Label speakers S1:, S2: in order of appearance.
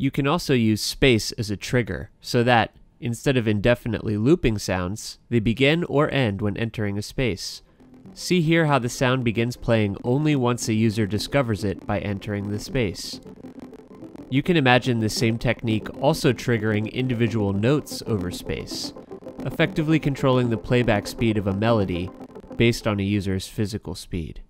S1: You can also use space as a trigger, so that, instead of indefinitely looping sounds, they begin or end when entering a space. See here how the sound begins playing only once a user discovers it by entering the space. You can imagine the same technique also triggering individual notes over space, effectively controlling the playback speed of a melody based on a user's physical speed.